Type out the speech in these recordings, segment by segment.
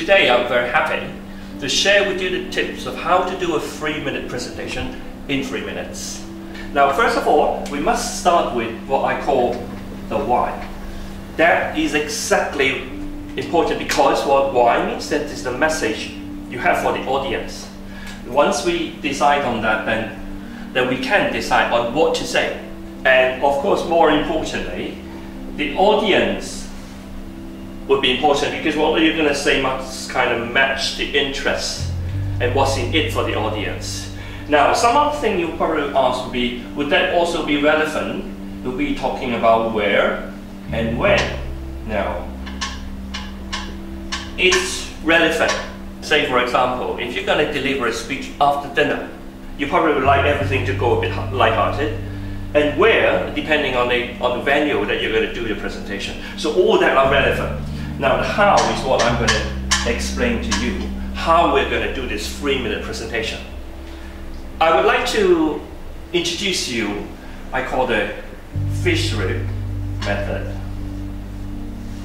Today I'm very happy to share with you the tips of how to do a three minute presentation in three minutes. Now first of all, we must start with what I call the why. That is exactly important because what why means that is the message you have for the audience. Once we decide on that, then, then we can decide on what to say. And of course, more importantly, the audience would be important because what you're going to say must kind of match the interest and what's in it for the audience. Now, some other thing you probably ask would be, would that also be relevant? We'll be talking about where and when. Now, it's relevant. Say, for example, if you're going to deliver a speech after dinner, you probably would like everything to go a bit light-hearted. And where, depending on the, on the venue that you're going to do your presentation. So all that are relevant. Now, the how is what I'm going to explain to you, how we're going to do this three-minute presentation. I would like to introduce you, I call the fish rib method.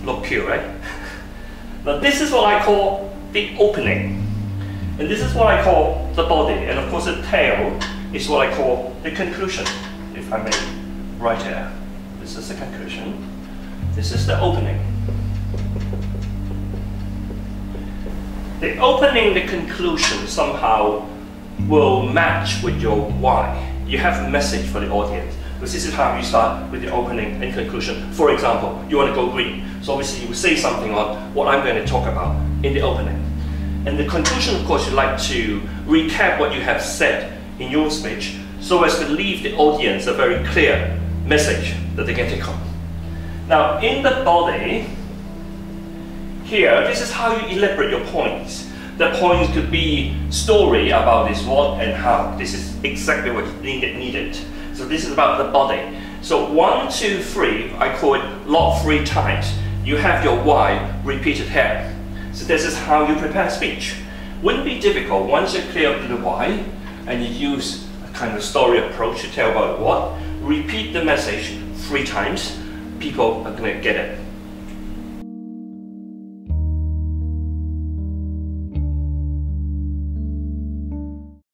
Look cute, right? now this is what I call the opening. And this is what I call the body. And of course the tail is what I call the conclusion, if I may, right here. This is the conclusion. This is the opening. The opening, the conclusion somehow will match with your why. You have a message for the audience. This is how you start with the opening and conclusion. For example, you want to go green. So obviously you will say something on what I'm going to talk about in the opening. And the conclusion, of course, you like to recap what you have said in your speech so as to leave the audience a very clear message that they can take home. Now, in the body, here, this is how you elaborate your points. The points could be story about this what and how. This is exactly what needed. needed. So this is about the body. So one, two, three, I call it lot three times. You have your why repeated here. So this is how you prepare speech. Wouldn't be difficult once you're clear up the why and you use a kind of story approach to tell about what. Repeat the message three times. People are going to get it.